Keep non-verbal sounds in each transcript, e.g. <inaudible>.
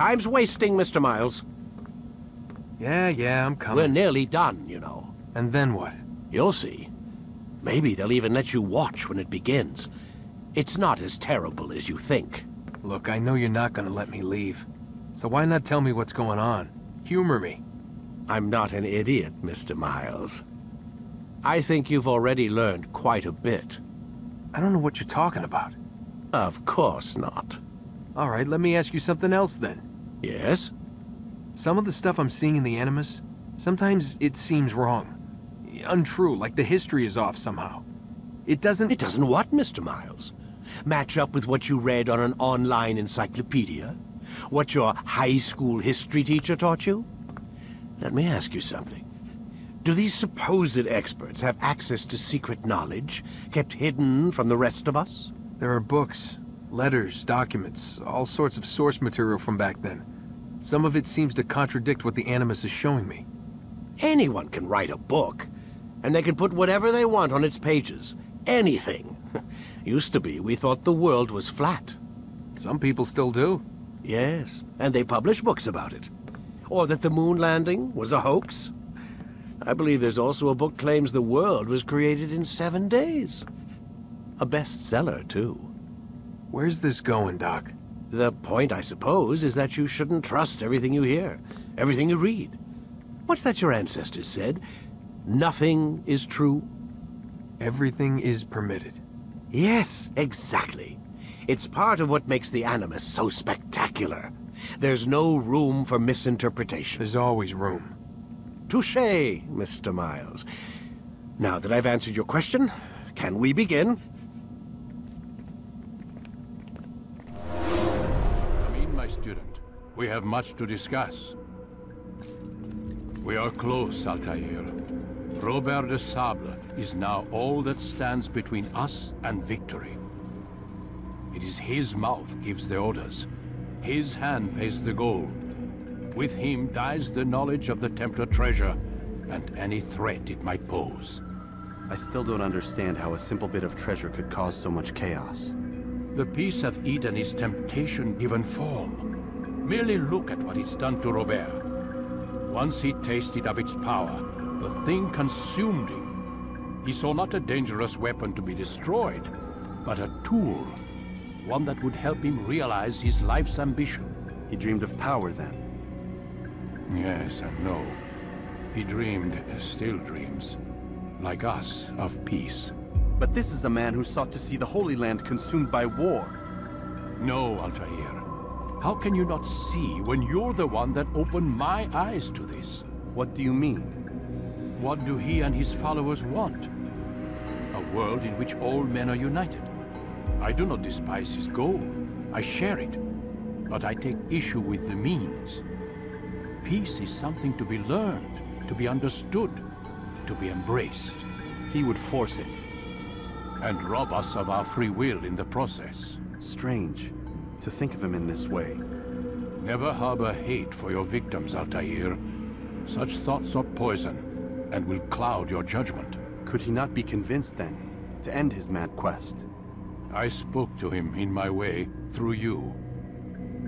Time's wasting, Mr. Miles. Yeah, yeah, I'm coming. We're nearly done, you know. And then what? You'll see. Maybe they'll even let you watch when it begins. It's not as terrible as you think. Look, I know you're not gonna let me leave. So why not tell me what's going on? Humor me. I'm not an idiot, Mr. Miles. I think you've already learned quite a bit. I don't know what you're talking about. Of course not. All right, let me ask you something else then. Yes? Some of the stuff I'm seeing in the Animus, sometimes it seems wrong. Untrue, like the history is off somehow. It doesn't... It doesn't what, Mr. Miles? Match up with what you read on an online encyclopedia? What your high school history teacher taught you? Let me ask you something. Do these supposed experts have access to secret knowledge kept hidden from the rest of us? There are books, letters, documents, all sorts of source material from back then. Some of it seems to contradict what the Animus is showing me. Anyone can write a book, and they can put whatever they want on its pages. Anything. <laughs> Used to be, we thought the world was flat. Some people still do. Yes, and they publish books about it. Or that the moon landing was a hoax. I believe there's also a book claims the world was created in seven days. A bestseller, too. Where's this going, Doc? The point, I suppose, is that you shouldn't trust everything you hear, everything you read. What's that your ancestors said? Nothing is true? Everything is permitted. Yes, exactly. It's part of what makes the Animus so spectacular. There's no room for misinterpretation. There's always room. Touché, Mr. Miles. Now that I've answered your question, can we begin? We have much to discuss. We are close, Altair. Robert de Sable is now all that stands between us and victory. It is his mouth gives the orders. His hand pays the gold. With him dies the knowledge of the Templar treasure and any threat it might pose. I still don't understand how a simple bit of treasure could cause so much chaos. The Piece of Eden is temptation given form. Merely look at what it's done to Robert. Once he tasted of its power, the thing consumed him. He saw not a dangerous weapon to be destroyed, but a tool. One that would help him realize his life's ambition. He dreamed of power then. Yes and no. He dreamed, still dreams, like us, of peace. But this is a man who sought to see the Holy Land consumed by war. No, Altair. How can you not see when you're the one that opened my eyes to this? What do you mean? What do he and his followers want? A world in which all men are united. I do not despise his goal. I share it. But I take issue with the means. Peace is something to be learned, to be understood, to be embraced. He would force it. And rob us of our free will in the process. Strange, to think of him in this way. Never harbor hate for your victims, Altair. Such thoughts are poison, and will cloud your judgment. Could he not be convinced, then, to end his mad quest? I spoke to him in my way, through you.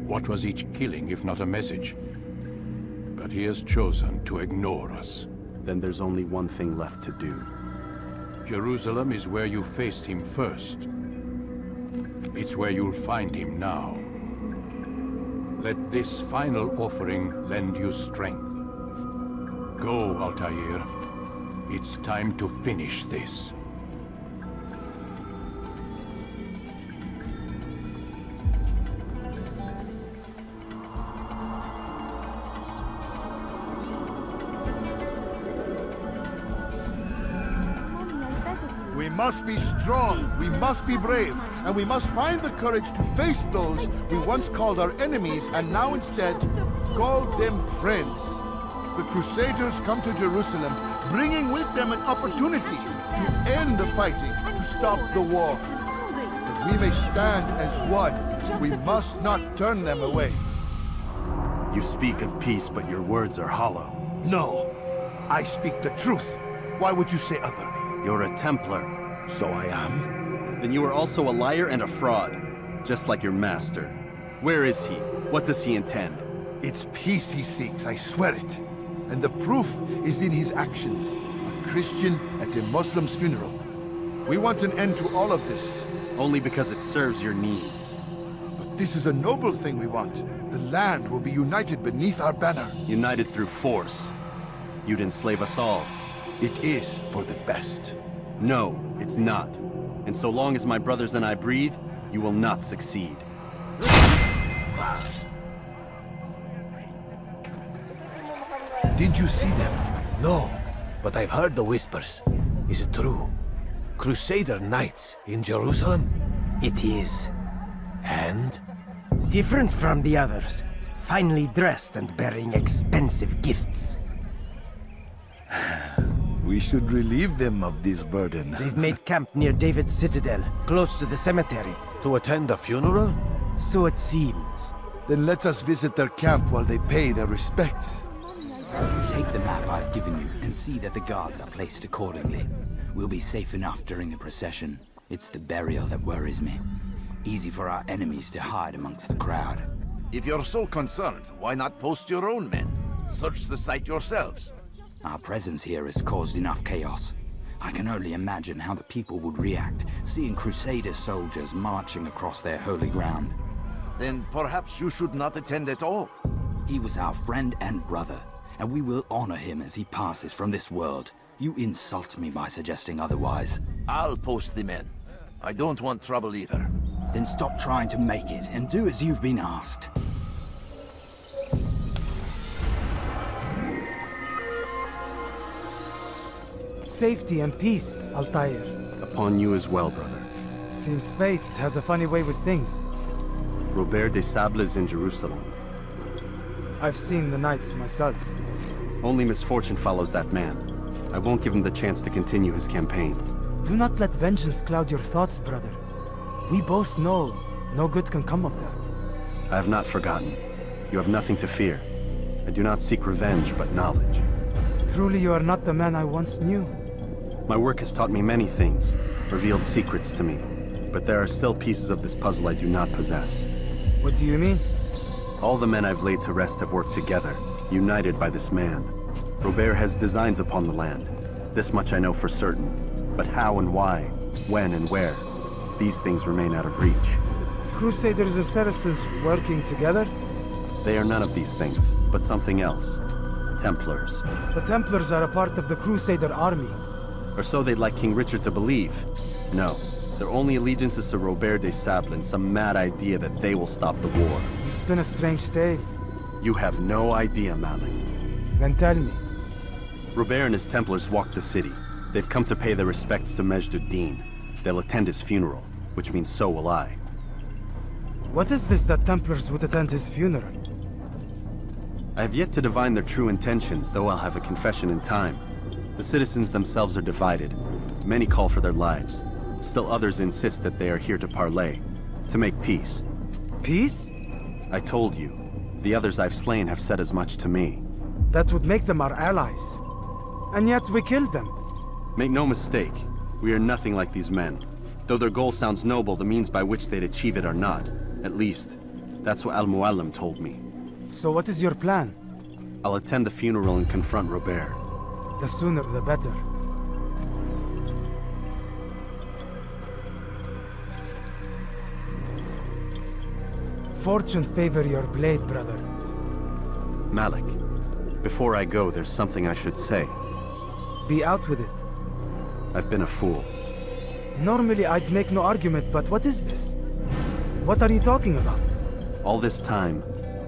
What was each killing if not a message? But he has chosen to ignore us. Then there's only one thing left to do. Jerusalem is where you faced him first. It's where you'll find him now. Let this final offering lend you strength. Go, Altair. It's time to finish this. Must be strong, we must be brave, and we must find the courage to face those we once called our enemies and now instead call them friends. The Crusaders come to Jerusalem, bringing with them an opportunity to end the fighting, to stop the war. That we may stand as one, we must not turn them away. You speak of peace, but your words are hollow. No, I speak the truth. Why would you say other? You're a Templar. So I am. Then you are also a liar and a fraud, just like your master. Where is he? What does he intend? It's peace he seeks, I swear it. And the proof is in his actions. A Christian at a Muslim's funeral. We want an end to all of this. Only because it serves your needs. But this is a noble thing we want. The land will be united beneath our banner. United through force. You'd enslave us all. It is for the best. No, it's not. And so long as my brothers and I breathe, you will not succeed. Did you see them? No, but I've heard the whispers. Is it true? Crusader knights in Jerusalem? It is. And? Different from the others. Finely dressed and bearing expensive gifts. We should relieve them of this burden. They've made camp near David's citadel, close to the cemetery. To attend the funeral? So it seems. Then let us visit their camp while they pay their respects. Take the map I've given you and see that the guards are placed accordingly. We'll be safe enough during the procession. It's the burial that worries me. Easy for our enemies to hide amongst the crowd. If you're so concerned, why not post your own men? Search the site yourselves. Our presence here has caused enough chaos. I can only imagine how the people would react, seeing Crusader soldiers marching across their holy ground. Then perhaps you should not attend at all. He was our friend and brother, and we will honor him as he passes from this world. You insult me by suggesting otherwise. I'll post the men. I don't want trouble either. Then stop trying to make it and do as you've been asked. Safety and peace, Altair. Upon you as well, brother. Seems fate has a funny way with things. Robert de Sable is in Jerusalem. I've seen the knights myself. Only misfortune follows that man. I won't give him the chance to continue his campaign. Do not let vengeance cloud your thoughts, brother. We both know no good can come of that. I have not forgotten. You have nothing to fear. I do not seek revenge, but knowledge. Truly you are not the man I once knew. My work has taught me many things, revealed secrets to me. But there are still pieces of this puzzle I do not possess. What do you mean? All the men I've laid to rest have worked together, united by this man. Robert has designs upon the land. This much I know for certain. But how and why, when and where, these things remain out of reach. Crusaders and Saracens working together? They are none of these things, but something else. Templars. The Templars are a part of the Crusader army. Or so they'd like King Richard to believe. No, their only allegiance is to Robert de Sable and some mad idea that they will stop the war. You spin a strange tale. You have no idea, Malik. Then tell me. Robert and his Templars walk the city. They've come to pay their respects to Majd-ud-Din. They'll attend his funeral, which means so will I. What is this that Templars would attend his funeral? I have yet to divine their true intentions, though I'll have a confession in time. The citizens themselves are divided. Many call for their lives. Still others insist that they are here to parley, to make peace. Peace? I told you. The others I've slain have said as much to me. That would make them our allies. And yet we killed them. Make no mistake, we are nothing like these men. Though their goal sounds noble, the means by which they'd achieve it are not. At least, that's what Al-Mualim told me. So what is your plan? I'll attend the funeral and confront Robert. The sooner the better. Fortune favor your blade, brother. Malik, before I go, there's something I should say. Be out with it. I've been a fool. Normally I'd make no argument, but what is this? What are you talking about? All this time,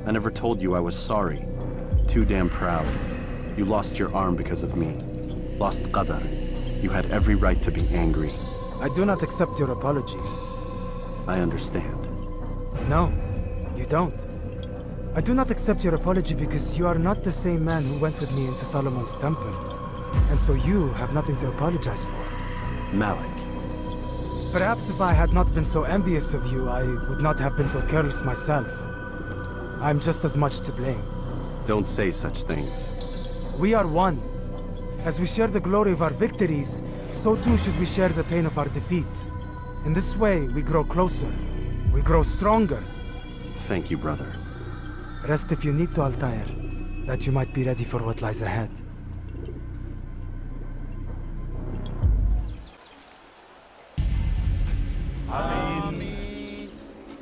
I never told you I was sorry. Too damn proud. You lost your arm because of me. Lost Qadar. You had every right to be angry. I do not accept your apology. I understand. No, you don't. I do not accept your apology because you are not the same man who went with me into Solomon's temple. And so you have nothing to apologize for. Malik. Perhaps if I had not been so envious of you, I would not have been so careless myself. I'm just as much to blame. Don't say such things. We are one. As we share the glory of our victories, so too should we share the pain of our defeat. In this way, we grow closer. We grow stronger. Thank you, brother. Rest if you need to, Altair, that you might be ready for what lies ahead.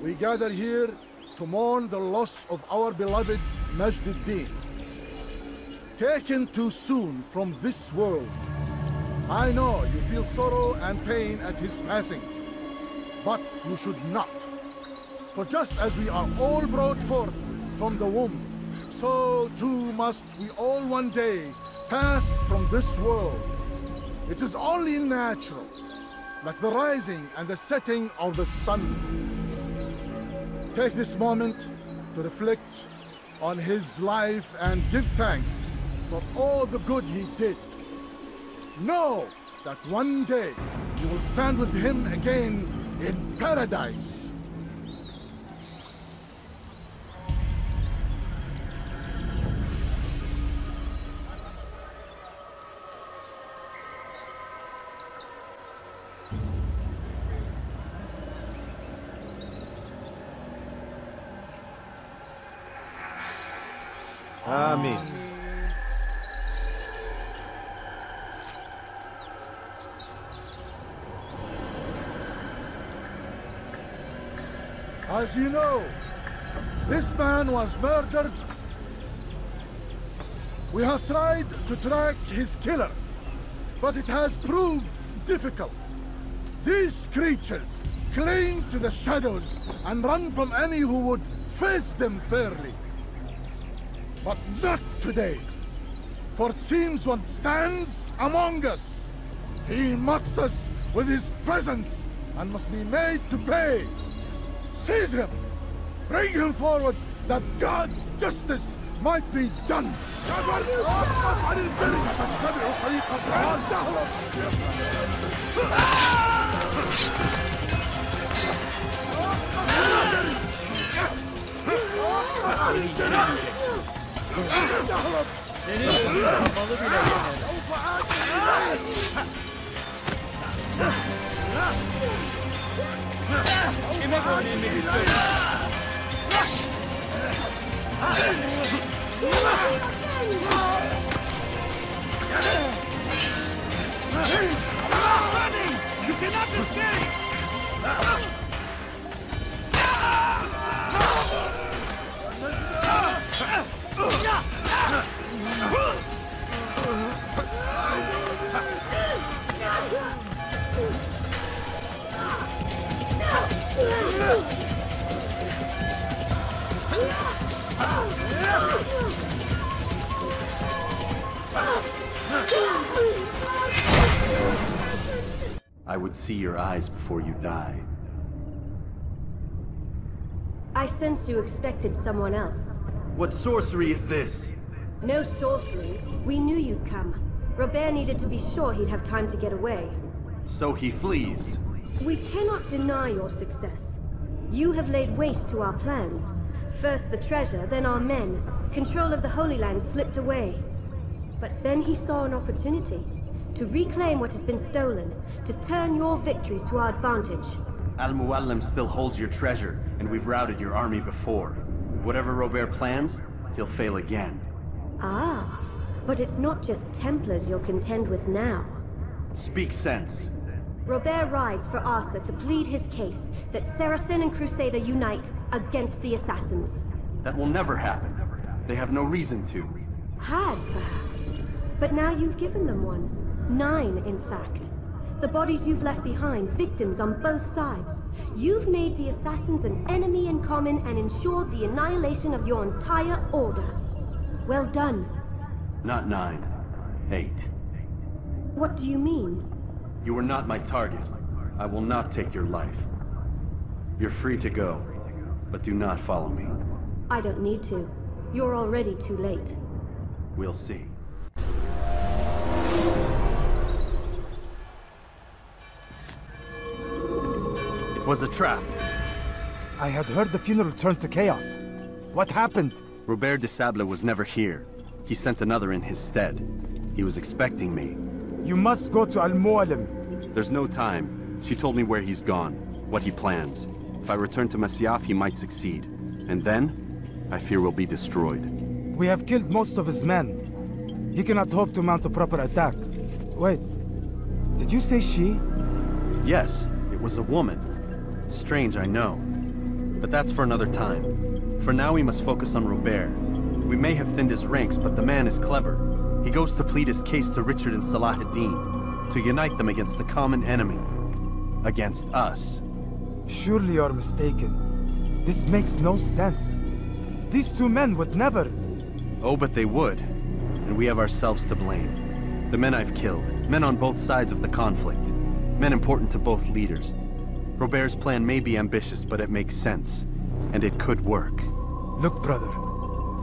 We gather here to mourn the loss of our beloved Majduddin. Taken too soon from this world. I know you feel sorrow and pain at his passing, but you should not. For just as we are all brought forth from the womb, so too must we all one day pass from this world. It is only natural, like the rising and the setting of the sun. Take this moment to reflect on his life and give thanks for all the good he did. Know that one day you will stand with him again in paradise. As you know, this man was murdered. We have tried to track his killer, but it has proved difficult. These creatures cling to the shadows and run from any who would face them fairly. But not today, for it seems one stands among us. He mocks us with his presence and must be made to pay. Seize him! Bring him forward that God's justice might be done! Oh, my God. I would see your eyes before you die. I sense you expected someone else. What sorcery is this? No sorcery. We knew you'd come. Robert needed to be sure he'd have time to get away. So he flees. We cannot deny your success. You have laid waste to our plans. First the treasure, then our men. Control of the Holy Land slipped away. But then he saw an opportunity. To reclaim what has been stolen. To turn your victories to our advantage. Al-Mualim still holds your treasure, and we've routed your army before. Whatever Robert plans, he'll fail again. Ah, but it's not just Templars you'll contend with now. Speak sense. Robert rides for Arsuf to plead his case that Saracen and Crusader unite against the Assassins. That will never happen. They have no reason to. Had, perhaps. But now you've given them one. Nine, in fact. The bodies you've left behind, victims on both sides. You've made the Assassins an enemy in common and ensured the annihilation of your entire order. Well done. Not nine. Eight. What do you mean? You are not my target. I will not take your life. You're free to go, but do not follow me. I don't need to. You're already too late. We'll see. Was a trap. I had heard the funeral turned to chaos. What happened? Robert de Sable was never here. He sent another in his stead. He was expecting me. You must go to Al-Mualim. There's no time. She told me where he's gone, what he plans. If I return to Masyaf, he might succeed. And then, I fear we'll be destroyed. We have killed most of his men. He cannot hope to mount a proper attack. Wait, did you say she? Yes, it was a woman. Strange, I know. But that's for another time. For now, we must focus on Robert. We may have thinned his ranks, but the man is clever. He goes to plead his case to Richard and Salah ad-Din, to unite them against the common enemy. Against us. Surely you're mistaken. This makes no sense. These two men would never... Oh, but they would. And we have ourselves to blame. The men I've killed, men on both sides of the conflict, men important to both leaders. Robert's plan may be ambitious, but it makes sense. And it could work. Look, brother.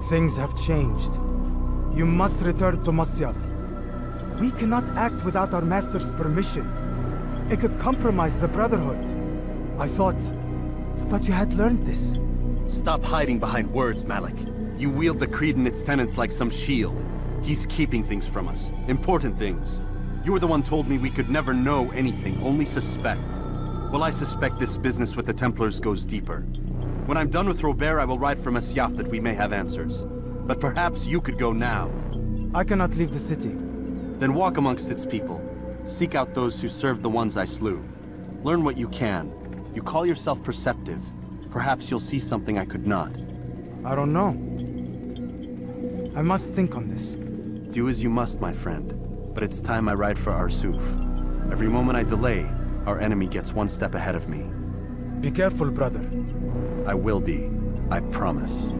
Things have changed. You must return to Masyaf. We cannot act without our master's permission. It could compromise the Brotherhood. I thought... I thought you had learned this. Stop hiding behind words, Malik. You wield the Creed and its tenets like some shield. He's keeping things from us. Important things. You were the one told me we could never know anything, only suspect. Well, I suspect this business with the Templars goes deeper. When I'm done with Robert, I will ride for Masyaf that we may have answers. But perhaps you could go now. I cannot leave the city. Then walk amongst its people. Seek out those who served the ones I slew. Learn what you can. You call yourself perceptive. Perhaps you'll see something I could not. I don't know. I must think on this. Do as you must, my friend. But it's time I ride for Arsuf. Every moment I delay, our enemy gets one step ahead of me. Be careful, brother. I will be. I promise.